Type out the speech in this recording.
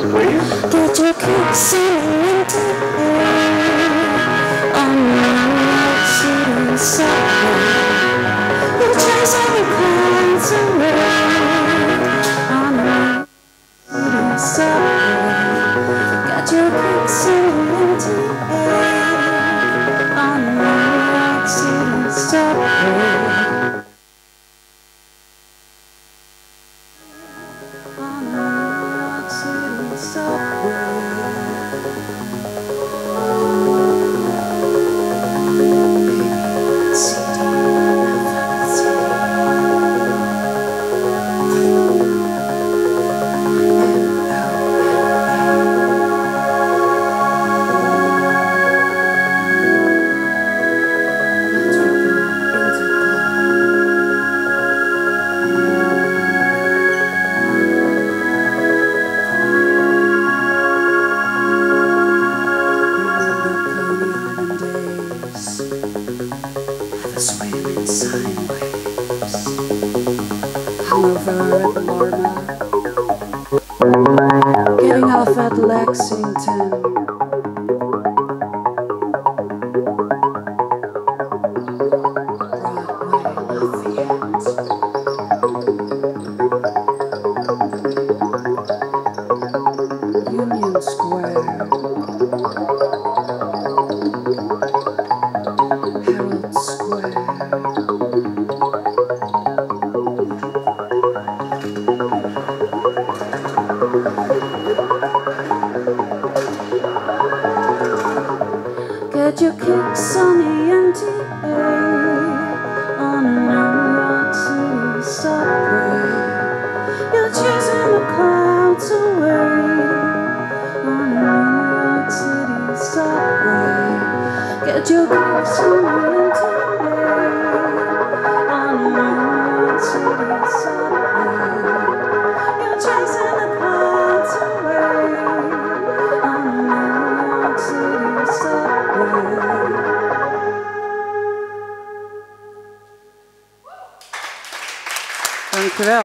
to me. Swimming Hanover, Lorna, getting off at Lexington. Union Square. Did you kick sunny empty air on an unrotten subway? You're chasing the clouds away on an unrotten subway. Get your kicks on the empty Dankjewel.